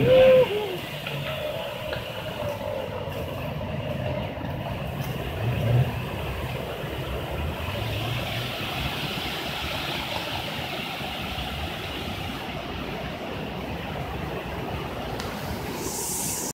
Yeah.